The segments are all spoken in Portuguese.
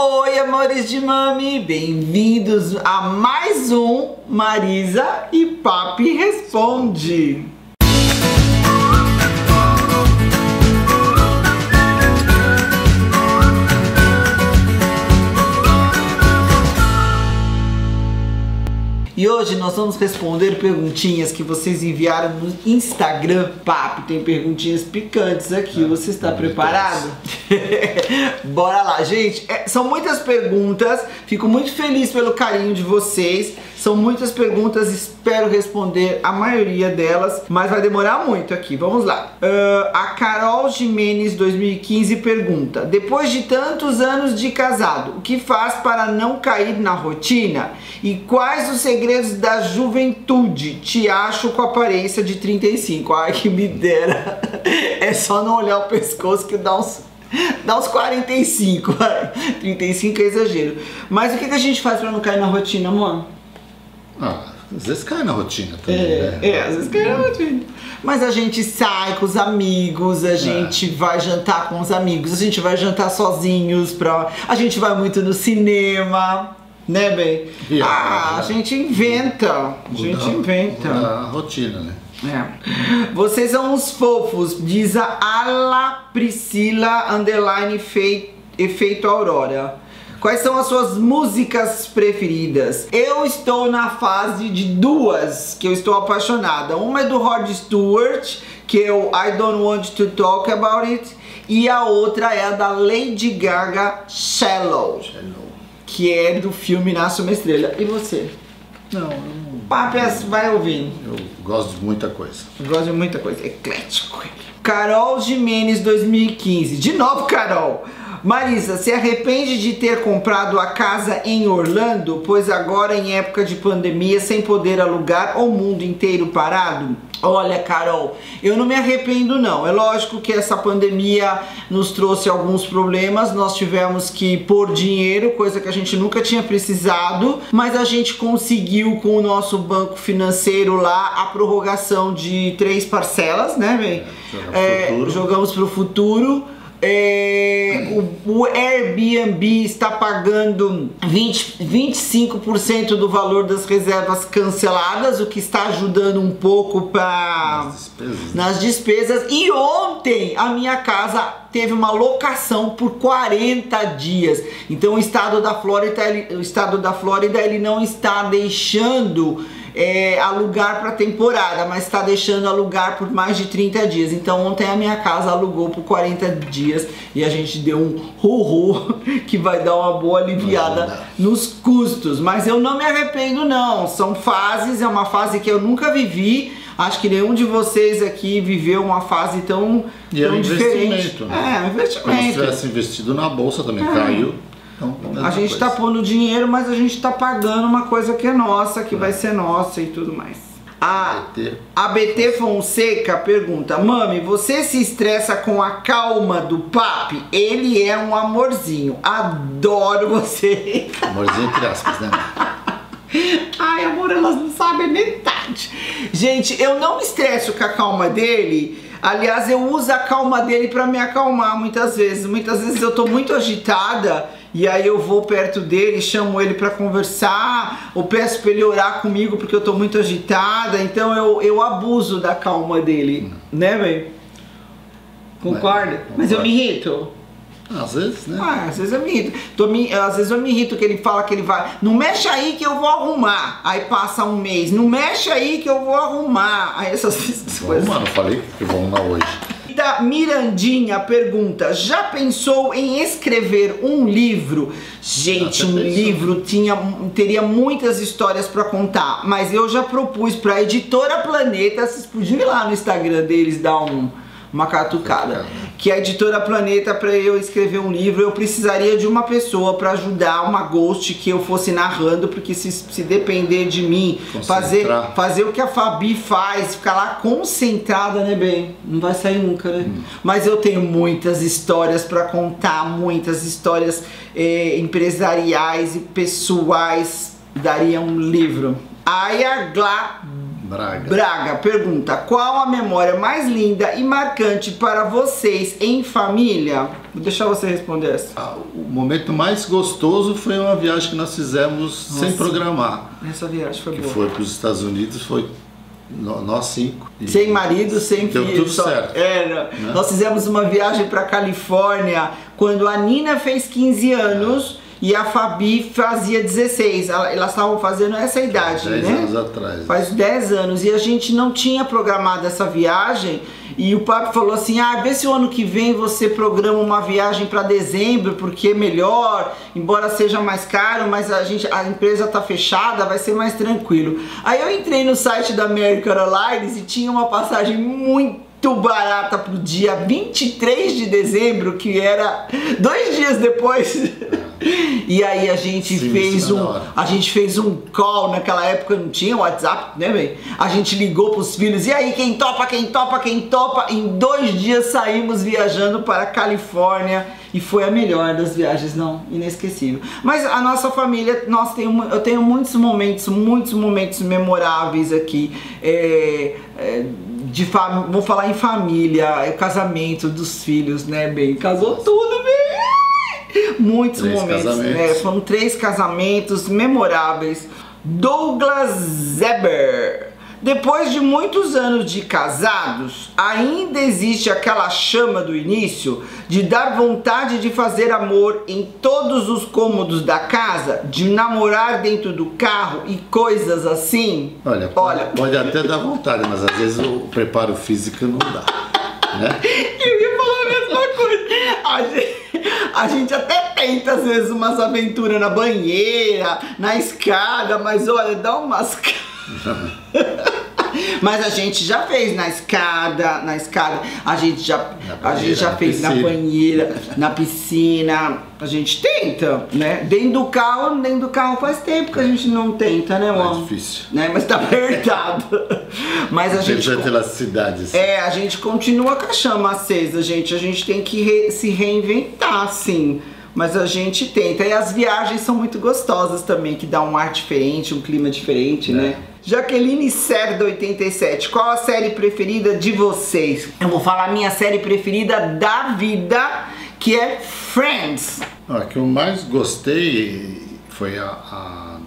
Oi, amores de mami, bem-vindos a mais um Marisa e Papi Responde. E hoje nós vamos responder perguntinhas que vocês enviaram no Instagram. Papo, tem perguntinhas picantes aqui. Você está preparado? Bora lá, gente. É, são muitas perguntas. Fico muito feliz pelo carinho de vocês. São muitas perguntas, espero responder a maioria delas, mas vai demorar muito aqui. Vamos lá. Uh, a Carol Jimenez 2015 pergunta: Depois de tantos anos de casado, o que faz para não cair na rotina? E quais os segredos da juventude? Te acho com aparência de 35. Ai, que me dera. É só não olhar o pescoço que dá uns Dá uns 45, 35 é exagero. Mas o que, que a gente faz para não cair na rotina, amor? Ah, às vezes cai na rotina também, É, né? é, às vezes cai na rotina. Mas a gente sai com os amigos, a gente vai jantar com os amigos, a gente vai jantar sozinhos, pra... a gente vai muito no cinema, né, bem? Ah, a gente inventa, a gente inventa. a rotina, né? É. Vocês são uns fofos, diz a Ala Priscila Underline Fei- Efeito Aurora. Quais são as suas músicas preferidas? Eu estou na fase de duas que eu estou apaixonada. Uma é do Rod Stewart, que é o I Don't Want to Talk About It, e a outra é a da Lady Gaga, Shallow, que é do filme Nasce uma Estrela. E você? Não, não- Papas, vai ouvindo. eu gosto de muita coisa. Eu gosto de muita coisa. Eclético. Carol Jimenez 2015. De novo, Carol. Marisa, se arrepende de ter comprado a casa em Orlando, pois agora em época de pandemia, sem poder alugar, o mundo inteiro parado? Olha, Carol, eu não me arrependo não. É lógico que essa pandemia nos trouxe alguns problemas, nós tivemos que pôr dinheiro, coisa que a gente nunca tinha precisado, mas a gente conseguiu com o nosso banco financeiro lá a prorrogação de três parcelas, né, bem? Jogar pro É, jogamos pro futuro. É, o, o Airbnb está pagando 20, 25% do valor das reservas canceladas, o que está ajudando um pouco para As despesas. nas despesas. E ontem a minha casa teve uma locação por 40 dias. Então o estado da Flórida, ele- o estado da Flórida, ele não está deixando é, alugar para temporada, mas está deixando alugar por mais de 30 dias. Então ontem a minha casa alugou por 40 dias e a gente deu um ru que vai dar uma boa aliviada nos custos, mas eu não me arrependo não. São fases, é uma fase que eu nunca vivi. Acho que nenhum de vocês aqui viveu uma fase tão, E é tão um diferente. investimento, né? É, um Como se investimento. tivesse investido na bolsa também, É. caiu. Então, A gente coisa. tá pondo dinheiro, mas a gente tá pagando uma coisa que é nossa, que vai ser nossa e tudo mais. A Ter- ABT Fonseca pergunta: Mami, você se estressa com a calma do papi? Ele é um amorzinho. Adoro você. Amorzinho entre aspas, né? Ai, amor, elas não sabem metade. Gente, eu não me estresso com a calma dele. Aliás, eu uso a calma dele pra me acalmar muitas vezes. Muitas vezes eu tô muito agitada e aí eu vou perto dele, chamo ele pra conversar, ou peço pra ele orar comigo porque eu tô muito agitada. Então eu, eu abuso da calma dele, né, velho? Concorda? Mas eu me irrito. Às vezes, né? Ah, às vezes eu me irrito. Tô me- às vezes eu me irrito que ele fala que ele vai. Não mexe aí que eu vou arrumar. Aí passa um mês. Não mexe aí que eu vou arrumar. Aí essas, coisas. mano, falei que vou arrumar hoje. Da Mirandinha pergunta: já pensou em escrever um livro? Gente, um livro tinha, teria muitas histórias pra contar, mas eu já propus pra editora Planeta, vocês podiam ir lá no Instagram deles dar um, uma catucada. Que a editora Planeta, pra eu escrever um livro, eu precisaria de uma pessoa pra ajudar, uma ghost que eu fosse narrando, porque se, se depender de mim, fazer, Concentrar. fazer o que a Fabi faz, ficar lá concentrada, né, bem? Não vai sair nunca, né? Mas eu tenho muitas histórias pra contar, muitas histórias eh, empresariais e pessoais. Daria um livro. Aya Gla Braga. Braga pergunta: qual a memória mais linda e marcante para vocês em família? Vou deixar você responder essa. Ah, O momento mais gostoso foi uma viagem que nós fizemos sem programar. Essa viagem foi Que boa. foi para os Estados Unidos, foi nós cinco. E- Sem marido, sem Deu filho. tudo certo. Era. Nós fizemos uma viagem para Califórnia quando a Nina fez 15 anos e a Fabi fazia 16. Ela- Elas estavam fazendo essa idade, Dez né? anos atrás. Faz 10 anos e a gente não tinha programado essa viagem e o papo falou assim: "Ah, vê se o ano que vem você programa uma viagem para dezembro, porque é melhor, embora seja mais caro, mas a gente a empresa tá fechada, vai ser mais tranquilo". Aí eu entrei no site da American Airlines e tinha uma passagem muito barata pro dia 23 de dezembro, que era dois dias depois. E aí a gente Sim, fez um, a gente fez um call, naquela época não tinha WhatsApp, né, bem? A gente ligou pros filhos, e aí, quem topa, quem topa, quem topa? Em dois dias saímos viajando para a Califórnia e foi a melhor das viagens, não, inesquecível. Mas a nossa família, nós temos, eu tenho muitos momentos, muitos momentos memoráveis aqui. É, é, de fam- vou falar em família, é, casamento dos filhos, né, bem? Casou tudo, bem? Muitos Três momentos, né? Foram três casamentos memoráveis. Douglas Zeber. Depois de muitos anos de casados, ainda existe aquela chama do início de dar vontade de fazer amor em todos os cômodos da casa, de namorar dentro do carro e coisas assim? Olha, pode, Olha. pode até dar vontade, mas às vezes o preparo físico não dá. Né? Eu ia falar a mesma coisa. A gente, a gente até tenta, às vezes, umas aventuras na banheira, na escada, mas olha, dá umas. Mas a gente já fez na escada, na escada, a gente já, Na a gente já banheira, na fez na piscina. banheira, na piscina. A gente tenta, né? Dentro do carro, dentro do carro faz tempo que a gente não tenta, né, É mano? difícil. Né? Mas tá apertado. Mas a gente. Pelas cidades. É, a gente continua com a chama acesa, gente. A gente tem que re- se reinventar, sim. Mas a gente tenta. E as viagens são muito gostosas também, que dá um ar diferente, um clima diferente, né? Jaqueline Cerda 87, qual a série preferida de vocês? Eu vou falar a minha série preferida da vida, que é Friends. A que eu mais gostei foi a, a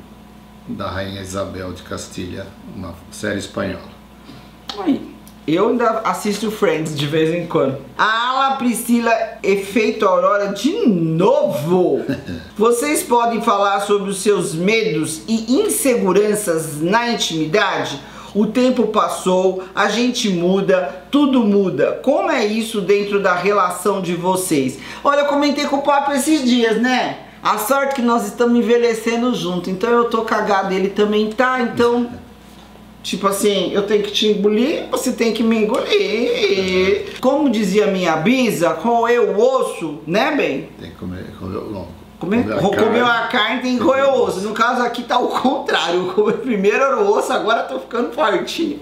da Rainha Isabel de Castilha, uma série espanhola. Aí, Eu ainda assisto Friends de vez em quando. A Ala Priscila Efeito Aurora de novo. Vocês podem falar sobre os seus medos e inseguranças na intimidade? O tempo passou, a gente muda, tudo muda. Como é isso dentro da relação de vocês? Olha, eu comentei com o papo esses dias, né? A sorte que nós estamos envelhecendo junto, então eu tô cagado, ele também tá, então Tipo assim, eu tenho que te engolir, você tem que me engolir. Como dizia minha bisa, roer o osso, né, bem? Tem que comer, comer não, Comer, comer a carne. comeu a carne, tem que roer o osso. No caso aqui tá o contrário. Comi primeiro era o osso, agora tô ficando fortinho.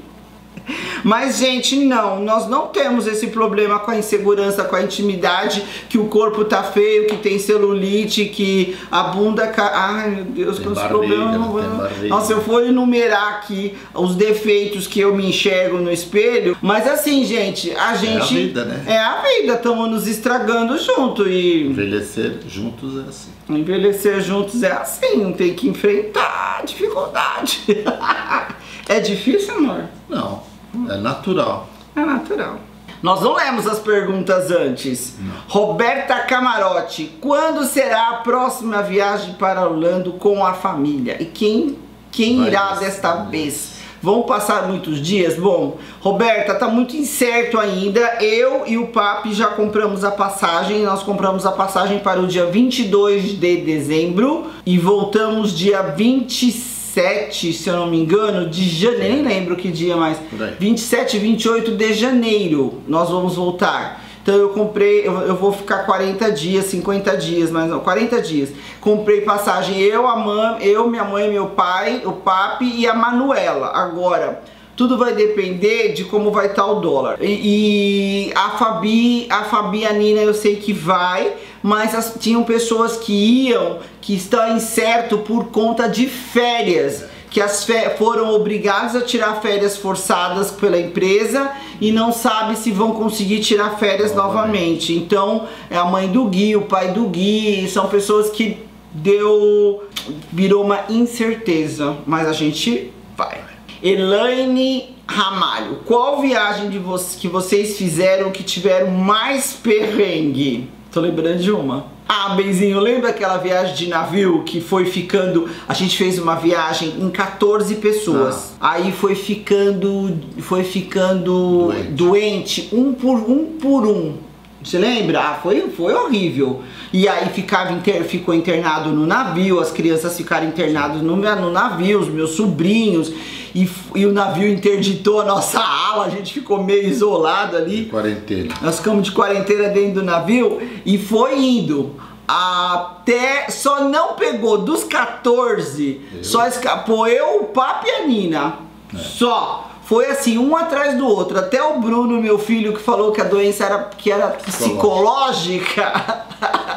Mas, gente, não, nós não temos esse problema com a insegurança, com a intimidade, que o corpo tá feio, que tem celulite, que a bunda. Ca... Ai, meu Deus, Tem quantos barriga, problemas. eu não vou-. Nossa, eu for enumerar aqui os defeitos que eu me enxergo no espelho, mas assim, gente, a gente. vida, né? É a vida, estamos nos estragando junto e. Envelhecer juntos é assim. Envelhecer juntos é assim, tem que enfrentar a dificuldade. é difícil, amor? Não, é natural. É natural. Nós não lemos as perguntas antes. Roberta Camarote, quando será a próxima viagem para Orlando com a família? E quem, quem Vai irá desta vez. vez? Vão passar muitos dias? Bom, Roberta, tá muito incerto ainda. Eu e o Papi já compramos a passagem. Nós compramos a passagem para o dia 22 de dezembro e voltamos dia 27, se eu não me engano, de janeiro. Nem lembro que dia mais. Por aí. 27 e 28 de janeiro nós vamos voltar. Então eu comprei, eu, eu vou ficar 40 dias, 50 dias, mas não, 40 dias. Comprei passagem eu, a mãe, eu, minha mãe, meu pai, o papi e a Manuela. Agora, tudo vai depender de como vai estar o dólar. E, e a Fabi, a Fabi a Nina eu sei que vai, mas as- tinham pessoas que iam que estão incerto por conta de férias. que as foram obrigados a tirar férias forçadas pela empresa e não sabe se vão conseguir tirar férias novamente. novamente. Então, é a mãe do Gui, o pai do Gui, são pessoas que deu virou uma incerteza, mas a gente vai. Elaine Ramalho, qual viagem de vo que vocês fizeram que tiveram mais perrengue? Tô lembrando de uma. Ah, Benzinho, lembra aquela viagem de navio que foi ficando. A gente fez uma viagem em 14 pessoas. Ah. Aí foi ficando. Foi ficando doente. doente, um por um por um. Você lembra? Ah, foi, foi horrível. E aí ficava inter, ficou internado no navio, as crianças ficaram internadas no, no navio, os meus sobrinhos, e, e, o navio interditou a nossa ala, a gente ficou meio isolado ali. Quarentena. Nós ficamos de quarentena dentro do navio e foi indo. Até só não pegou dos 14, eu. só escapou eu, o Papo e a Nina. É. Só foi assim, um atrás do outro. Até o Bruno, meu filho, que falou que a doença era, que era psicológica,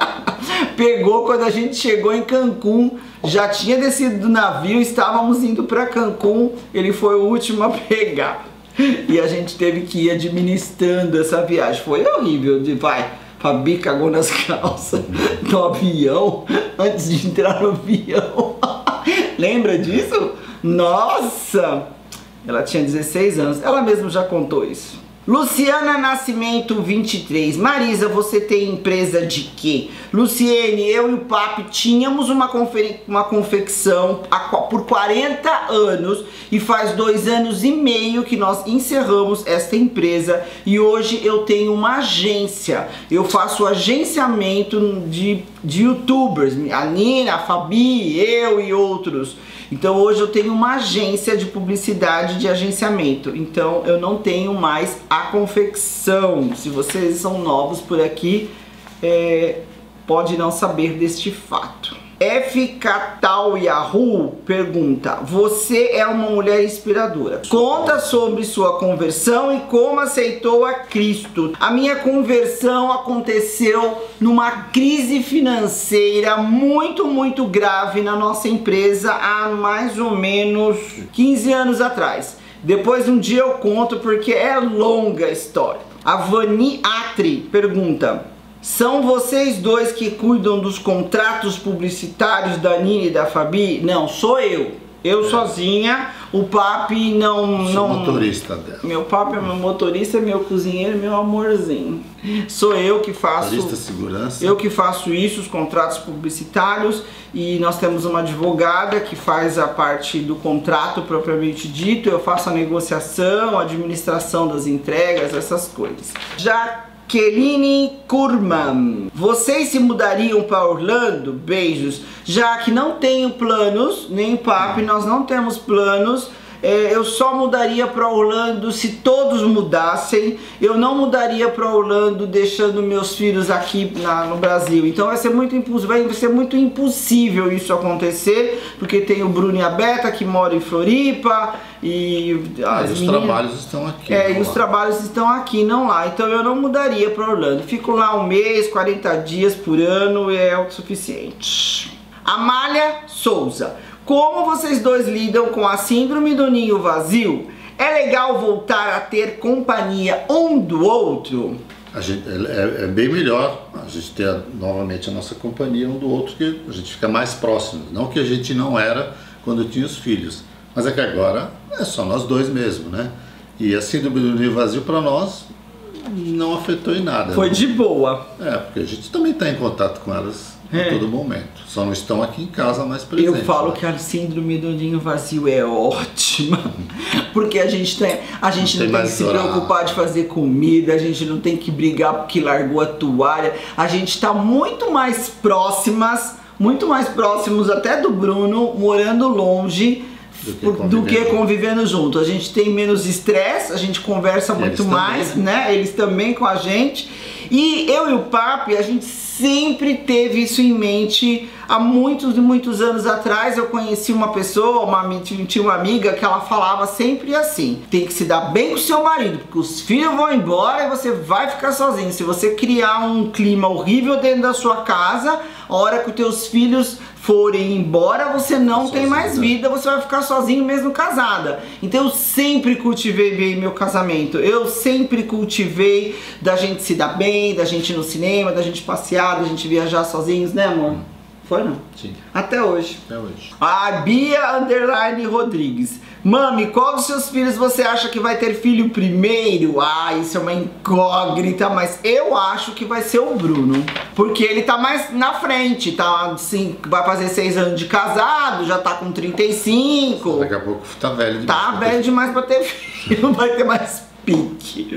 pegou quando a gente chegou em Cancún. Já tinha descido do navio, estávamos indo para Cancún. Ele foi o último a pegar. E a gente teve que ir administrando essa viagem. Foi horrível. De vai, Fabi cagou nas calças no avião antes de entrar no avião. Lembra disso? Nossa! Ela tinha 16 anos. Ela mesma já contou isso. Luciana Nascimento 23. Marisa, você tem empresa de quê? Luciene, eu e o Papi tínhamos uma, uma confecção por 40 anos e faz dois anos e meio que nós encerramos esta empresa e hoje eu tenho uma agência. Eu faço agenciamento de, de youtubers, a Nina, a Fabi, eu e outros. Então hoje eu tenho uma agência de publicidade de agenciamento. Então eu não tenho mais a confecção. Se vocês são novos por aqui, é, pode não saber deste fato. F. Catal Yahoo pergunta: Você é uma mulher inspiradora. Conta sobre sua conversão e como aceitou a Cristo. A minha conversão aconteceu numa crise financeira muito, muito grave na nossa empresa há mais ou menos 15 anos atrás. Depois um dia eu conto porque é longa a história. A Vani Atri pergunta: são vocês dois que cuidam dos contratos publicitários da Nina e da Fabi? Não, sou eu. Eu é. sozinha, o papi não. Sou não motorista dela. Meu papi é meu motorista, meu cozinheiro, meu amorzinho. Sou eu que faço. Motorista segurança. Eu que faço isso, os contratos publicitários. E nós temos uma advogada que faz a parte do contrato propriamente dito. Eu faço a negociação, a administração das entregas, essas coisas. Já Keline Kurman. Vocês se mudariam para Orlando? Beijos. Já que não tenho planos, nem papo, nós não temos planos é, eu só mudaria para Orlando se todos mudassem. Eu não mudaria para Orlando deixando meus filhos aqui na, no Brasil. Então vai ser muito vai ser muito impossível isso acontecer, porque tem o Bruno e a Beta que moram em Floripa e ah, os meninas, trabalhos estão aqui. É, e os trabalhos estão aqui, não lá. Então eu não mudaria para Orlando. Fico lá um mês, 40 dias por ano é o suficiente. Amália Souza. Como vocês dois lidam com a síndrome do ninho vazio? É legal voltar a ter companhia um do outro? A gente, é, é, é bem melhor a gente ter novamente a nossa companhia um do outro, que a gente fica mais próximo. Não que a gente não era quando tinha os filhos, mas é que agora é só nós dois mesmo, né? E a síndrome do ninho vazio para nós não afetou em nada. Foi né? de boa. É, porque a gente também está em contato com elas é. a todo momento. Só não estão aqui em casa mais presentes. Eu falo né? que a síndrome do ninho vazio é ótima, porque a gente tem, a gente não, não tem, que se preocupar de fazer comida, a gente não tem que brigar porque largou a toalha, a gente está muito mais próximas, muito mais próximos até do Bruno, morando longe. Do que, do que, convivendo junto. A gente tem menos estresse, a gente conversa muito mais, também. né? Eles também com a gente. E eu e o Papi, a gente sempre teve isso em mente há muitos e muitos anos atrás eu conheci uma pessoa, uma, tinha uma amiga que ela falava sempre assim: tem que se dar bem com seu marido, porque os filhos vão embora e você vai ficar sozinho. Se você criar um clima horrível dentro da sua casa, a hora que os teus filhos forem embora, você não tem mais né? vida, você vai ficar sozinho mesmo casada. Então eu sempre cultivei bem meu casamento. Eu sempre cultivei da gente se dar bem, da gente ir no cinema, da gente passear, da gente viajar sozinhos, né, amor? Foi não? Sim. Até hoje. Até hoje. A Bia Underline Rodrigues. Mami, qual dos seus filhos você acha que vai ter filho primeiro? Ah, isso é uma incógnita, mas eu acho que vai ser o Bruno. Porque ele tá mais na frente, tá assim, vai fazer seis anos de casado, já tá com 35. Daqui a pouco tá velho demais. Tá velho demais pra ter filho, não vai ter mais pique.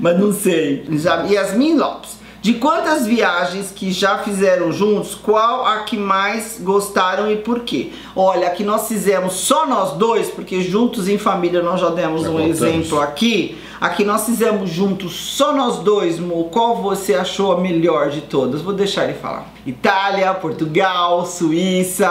Mas não sei. Yasmin Lopes. De quantas viagens que já fizeram juntos, qual a que mais gostaram e por quê? Olha, que nós fizemos só nós dois, porque juntos em família nós já demos já um voltamos. exemplo aqui. Aqui nós fizemos juntos só nós dois, Mo. Qual você achou a melhor de todas? Vou deixar ele falar. Itália, Portugal, Suíça.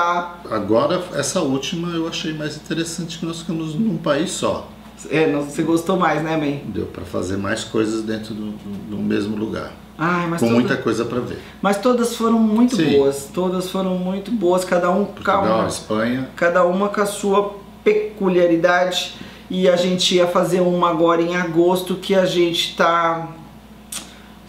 Agora, essa última eu achei mais interessante que nós ficamos num país só. É, você gostou mais, né, mãe? Deu para fazer mais coisas dentro do, do, do mesmo lugar. Ai, com toda... muita coisa para ver. Mas todas foram muito Sim. boas, todas foram muito boas, cada um Portugal, uma, Espanha, cada uma com a sua peculiaridade. E a gente ia fazer uma agora em agosto que a gente tá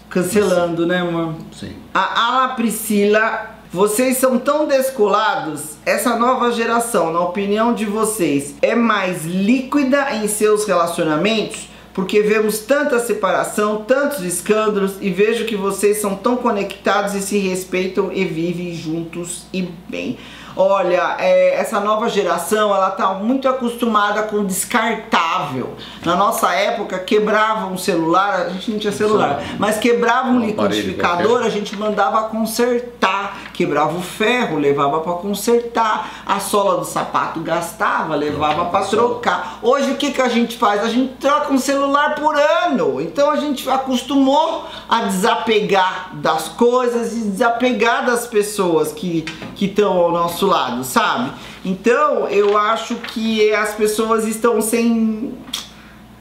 cancelando, Sim. né, amor? Sim. A Ala Priscila, vocês são tão descolados. Essa nova geração, na opinião de vocês, é mais líquida em seus relacionamentos? Porque vemos tanta separação, tantos escândalos e vejo que vocês são tão conectados e se respeitam e vivem juntos e bem. Olha, é, essa nova geração ela tá muito acostumada com descartável. Na nossa época quebrava um celular, a gente não tinha celular, mas quebrava um, um liquidificador, a gente mandava consertar quebrava o ferro, levava para consertar, a sola do sapato gastava, levava para trocar. Hoje o que, que a gente faz? A gente troca um celular por ano. Então a gente acostumou a desapegar das coisas e desapegar das pessoas que estão ao nosso lado, sabe? Então eu acho que as pessoas estão sem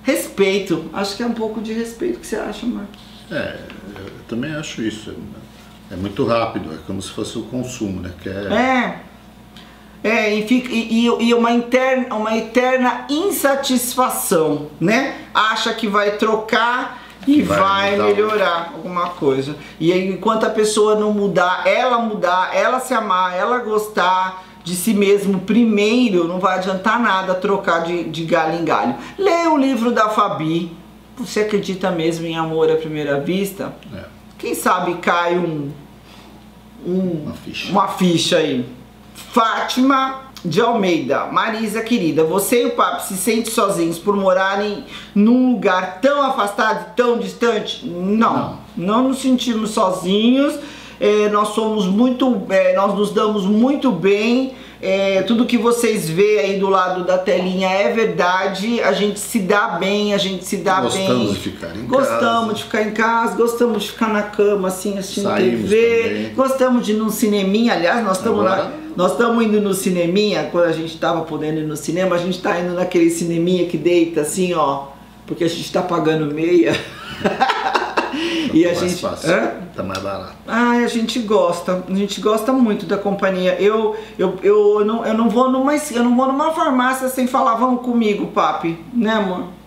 respeito. Acho que é um pouco de respeito que você acha, Marcos. É, eu também acho isso. É muito rápido, é como se fosse o consumo, né? Que é... é. É, e, fica, e, e, uma, interna, uma eterna insatisfação, né? Acha que vai trocar e vai, vai melhorar alguma coisa. E aí, enquanto a pessoa não mudar, ela mudar, ela se amar, ela gostar de si mesmo primeiro, não vai adiantar nada trocar de, de galho em galho. Leia o livro da Fabi. Você acredita mesmo em amor à primeira vista? É. Quem sabe cai um um, uma, ficha. uma ficha aí. Fátima de Almeida, Marisa querida, você e o papo se sentem sozinhos por morarem num lugar tão afastado, tão distante? Não, não, não nos sentimos sozinhos. É, nós somos muito, é, nós nos damos muito bem. É, tudo que vocês vê aí do lado da telinha é verdade. A gente se dá bem, a gente se dá gostamos bem. Gostamos de ficar em gostamos casa. Gostamos de ficar em casa, gostamos de ficar na cama, assim, assistindo Saímos TV. Também. Gostamos de ir no cineminha. Aliás, nós estamos lá. Nós estamos indo no cineminha, quando a gente estava podendo ir no cinema, a gente está indo naquele cineminha que deita assim, ó, porque a gente está pagando meia. e a gente. Fácil. Hã? Tá mais barato. Ah, a gente gosta. A gente gosta muito da companhia. Eu, eu, eu, não, eu, não vou numa, eu não vou numa farmácia sem falar, vamos comigo, papi. Né, amor?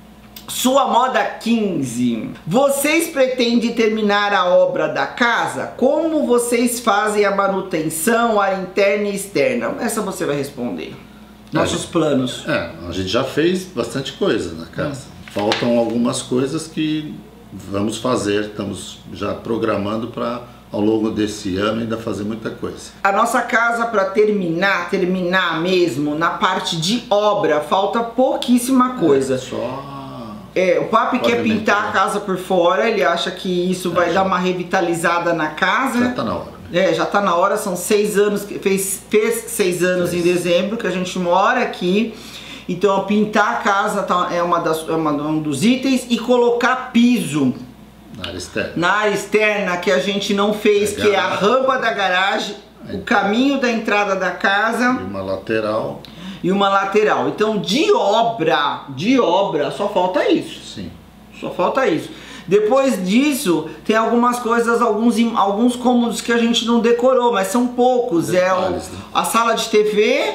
Sua moda 15. Vocês pretendem terminar a obra da casa? Como vocês fazem a manutenção, a interna e externa? Essa você vai responder. Nossos planos. É, a gente já fez bastante coisa na casa. Hum. Faltam algumas coisas que vamos fazer, estamos já programando para ao longo desse ano ainda fazer muita coisa. A nossa casa para terminar, terminar mesmo na parte de obra, falta pouquíssima coisa. É, só é, o papi quer pintar a casa por fora, ele acha que isso vai dar uma revitalizada na casa. Já tá na hora. Né? É, já tá na hora, são seis anos, fez, fez seis anos em dezembro que a gente mora aqui. Então pintar a casa tá, é, uma das, é uma, um dos itens e colocar piso. Na área externa. Na área externa que a gente não fez, é que é a rampa da garagem. o caminho da entrada da casa E uma lateral, e uma lateral. Então, de obra, de obra, só falta isso. sim. Só falta isso. Depois disso, tem algumas coisas, alguns, alguns cômodos que a gente não decorou, mas são poucos. É o- Detalhes, né? a sala de TV?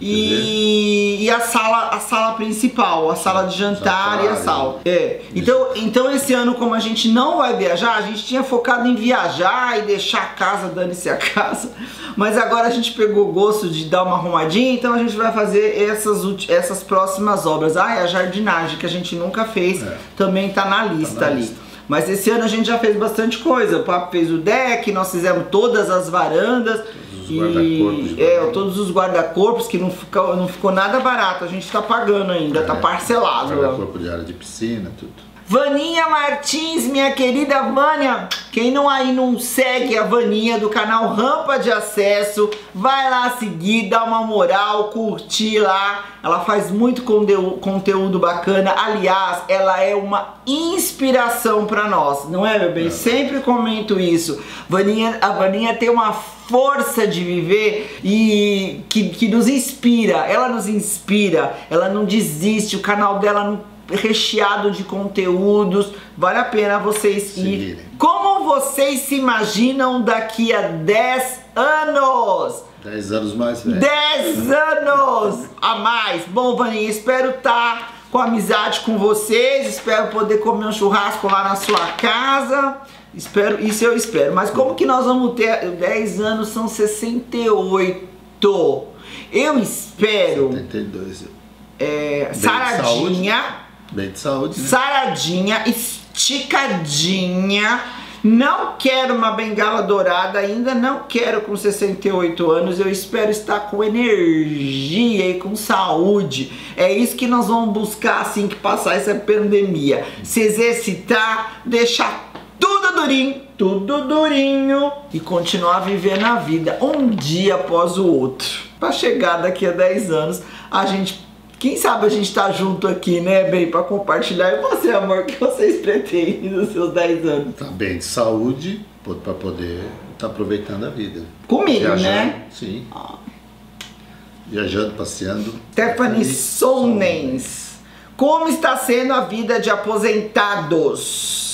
E, e a sala a sala principal, a sala de jantar, Jantar, e a sala. É. Então, então esse ano, como a gente não vai viajar, a gente tinha focado em viajar e deixar a casa, dane-se a casa. Mas agora a gente pegou o gosto de dar uma arrumadinha, então a gente vai fazer essas, essas próximas obras. Ah, e a jardinagem que a gente nunca fez, É. também tá na lista na ali. lista. Mas esse ano a gente já fez bastante coisa. O Papo fez o deck, nós fizemos todas as varandas. Guarda-corpos de é, varanda. todos os guarda-corpos que não ficou, não ficou nada barato. A gente tá pagando ainda, tá É, parcelado. Guarda ó. corpo de área de piscina, tudo. Vaninha Martins, minha querida Vânia. Quem não aí não segue a Vaninha do canal Rampa de Acesso, vai lá seguir, dá uma moral, curtir lá. Ela faz muito conteúdo, bacana. Aliás, ela é uma inspiração pra nós, não é, meu bem? Sempre comento isso. Vaninha, a Vaninha tem uma força de viver e que, que nos inspira. Ela nos inspira, ela não desiste. O canal dela não recheado de conteúdos. Vale a pena vocês. Seguirem. Como vocês se imaginam daqui a 10 anos? 10 anos mais velho. 10 anos a mais. Bom, Vaninha, espero estar com amizade com vocês. Espero poder comer um churrasco lá na sua casa. Espero, isso eu espero. Mas como que nós vamos ter 10 anos? São 68. Eu espero 82. é, Bem saradinha, Bem de saúde, né? saradinha, esticadinha. Não quero uma bengala dourada, ainda não quero com 68 anos. Eu espero estar com energia e com saúde. É isso que nós vamos buscar assim que passar essa pandemia. Se exercitar, deixar tudo durinho, tudo durinho e continuar vivendo a vida um dia após o outro. Pra chegar daqui a 10 anos, a gente quem sabe a gente tá junto aqui, né, bem, pra compartilhar. E você, amor, o que vocês pretendem nos seus 10 anos? Tá bem de saúde para poder estar aproveitando a vida. Comigo, Viajando, né? Sim. Viajando, passeando. Stephanie. Sonens. Como está sendo a vida de aposentados?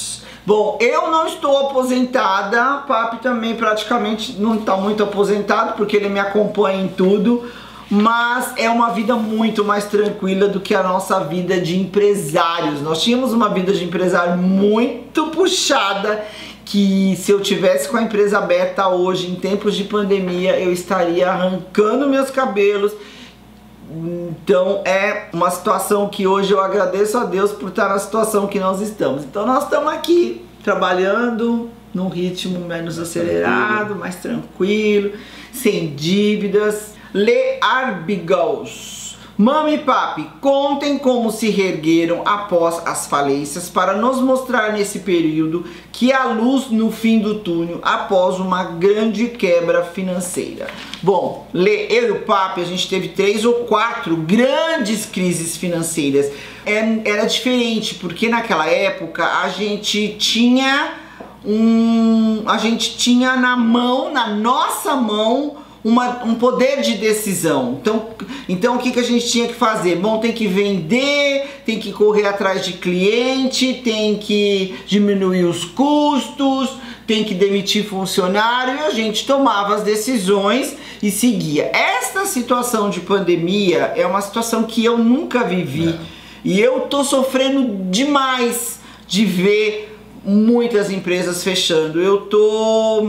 Bom, eu não estou aposentada, Papi também praticamente não está muito aposentado, porque ele me acompanha em tudo, mas é uma vida muito mais tranquila do que a nossa vida de empresários. Nós tínhamos uma vida de empresário muito puxada, que se eu tivesse com a empresa aberta hoje, em tempos de pandemia, eu estaria arrancando meus cabelos então é uma situação que hoje eu agradeço a Deus por estar na situação que nós estamos. Então nós estamos aqui trabalhando num ritmo menos acelerado, mais tranquilo, sem dívidas. Le Arbigos. Mami e papi, contem como se reergueram após as falências para nos mostrar nesse período que há luz no fim do túnel após uma grande quebra financeira. Bom, Lê, eu e o papi, a gente teve três ou quatro grandes crises financeiras. É- Era diferente, porque naquela época a gente tinha um. A gente tinha na mão, na nossa mão, uma, um poder de decisão. Então, então o que, que a gente tinha que fazer? Bom, tem que vender, tem que correr atrás de cliente, tem que diminuir os custos, tem que demitir funcionário e a gente tomava as decisões e seguia. Esta situação de pandemia é uma situação que eu nunca vivi e eu tô sofrendo demais de ver muitas empresas fechando. Eu tô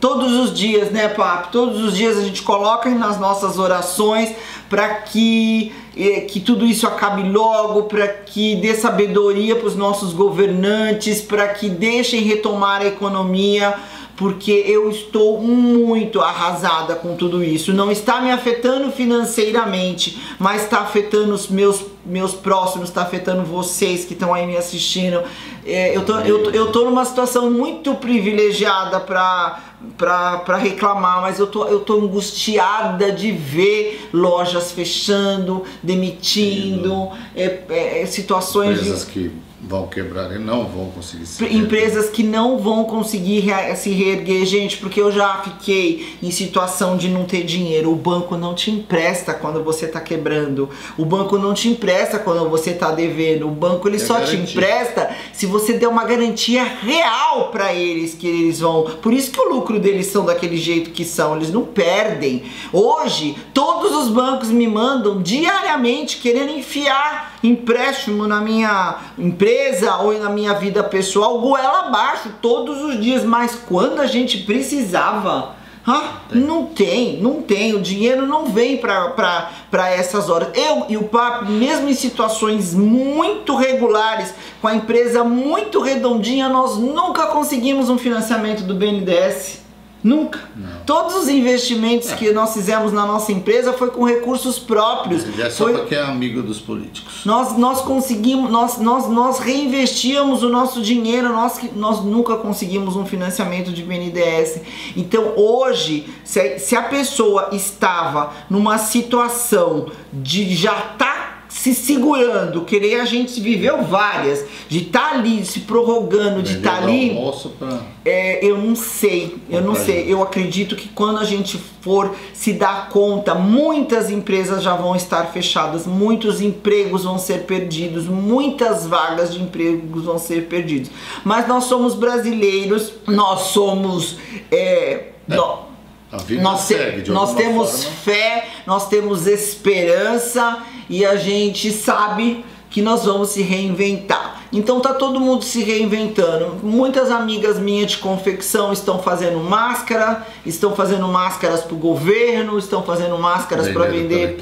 todos os dias, né, papo? Todos os dias a gente coloca nas nossas orações para que eh, que tudo isso acabe logo, para que dê sabedoria para os nossos governantes, para que deixem retomar a economia, porque eu estou muito arrasada com tudo isso. Não está me afetando financeiramente, mas está afetando os meus meus próximos, está afetando vocês que estão aí me assistindo. É, eu, tô, eu, eu tô numa situação muito privilegiada para para reclamar, mas eu tô, eu tô angustiada de ver lojas fechando, demitindo, é, é, situações de Empresas que vão quebrar e não vão conseguir se Empresas que não vão conseguir se reerguer, gente, porque eu já fiquei em situação de não ter dinheiro. O banco não te empresta quando você está quebrando. O banco não te empresta quando você está devendo. O banco ele é só garantia. te empresta se você der uma garantia real para eles que eles vão. Por isso que o lucro deles são daquele jeito que são, eles não perdem. Hoje, todos os bancos me mandam diariamente querendo enfiar empréstimo na minha empresa ou na minha vida pessoal, goela abaixo todos os dias, mas quando a gente precisava, ah, não tem, não tem. O dinheiro não vem para essas horas. Eu e o Papo, mesmo em situações muito regulares, com a empresa muito redondinha, nós nunca conseguimos um financiamento do BNDES. Nunca. Não. Todos os investimentos é. que nós fizemos na nossa empresa foi com recursos próprios. É só foi... porque é amigo dos políticos. Nós, nós conseguimos, nós, nós, nós reinvestíamos o nosso dinheiro, nós, nós nunca conseguimos um financiamento de BNDES. Então hoje, se, se a pessoa estava numa situação de já estar tá se segurando, querer a gente viveu várias, de estar tá ali se prorrogando, de estar tá ali. Pra... É, eu não sei, eu não sei. Eu acredito que quando a gente for se dar conta, muitas empresas já vão estar fechadas, muitos empregos vão ser perdidos, muitas vagas de empregos vão ser perdidos. Mas nós somos brasileiros, nós somos. É, é. nós, segue, nós temos forma. fé, nós temos esperança e a gente sabe que nós vamos se reinventar. Então tá todo mundo se reinventando. Muitas amigas minhas de confecção estão fazendo máscara, estão fazendo máscaras para o governo, estão fazendo máscaras para vender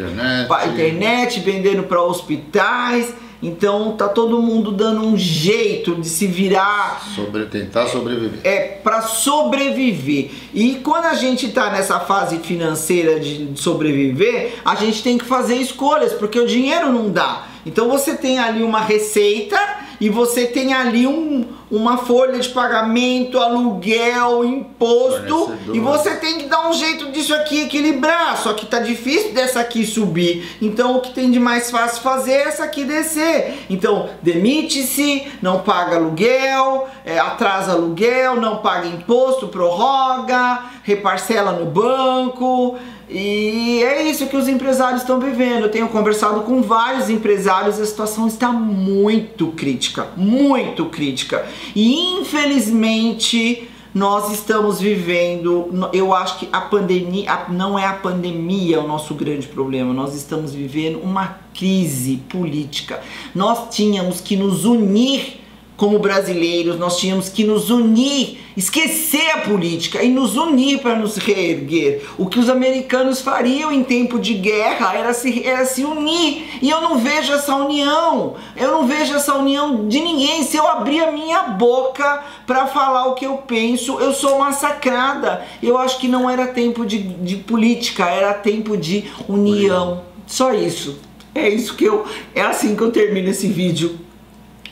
para internet, vendendo para hospitais. Então tá todo mundo dando um jeito de se virar. Sobre tentar sobreviver. É para sobreviver. E quando a gente tá nessa fase financeira de sobreviver, a gente tem que fazer escolhas, porque o dinheiro não dá. Então você tem ali uma receita e você tem ali um, uma folha de pagamento, aluguel, imposto e você tem que dar um jeito disso aqui equilibrar. Só que tá difícil dessa aqui subir. Então o que tem de mais fácil fazer é essa aqui descer. Então demite-se, não paga aluguel, é, atrasa aluguel, não paga imposto, prorroga, reparcela no banco. E é isso que os empresários estão vivendo. Eu tenho conversado com vários empresários, a situação está muito crítica, muito crítica. E infelizmente nós estamos vivendo, eu acho que a pandemia, não é a pandemia o nosso grande problema, nós estamos vivendo uma crise política. Nós tínhamos que nos unir como brasileiros, nós tínhamos que nos unir, esquecer a política e nos unir para nos reerguer. O que os americanos fariam em tempo de guerra era se, era se unir. E eu não vejo essa união. Eu não vejo essa união de ninguém. Se eu abrir a minha boca para falar o que eu penso, eu sou massacrada. Eu acho que não era tempo de, de política, era tempo de união. Só isso. É isso que eu. É assim que eu termino esse vídeo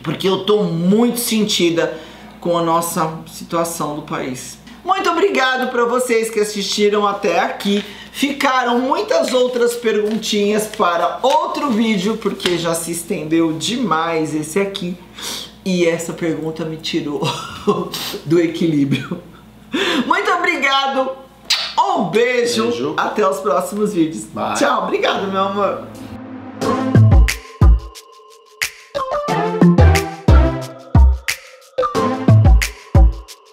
porque eu tô muito sentida com a nossa situação do país. Muito obrigado para vocês que assistiram até aqui. Ficaram muitas outras perguntinhas para outro vídeo, porque já se estendeu demais esse aqui. E essa pergunta me tirou do equilíbrio. Muito obrigado. Um beijo. beijo. Até os próximos vídeos. Bye. Tchau. Obrigado, meu amor.